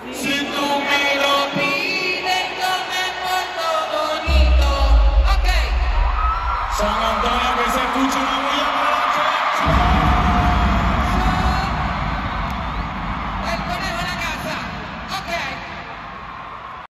Si tú quieres lo piden, yo me San Antonio.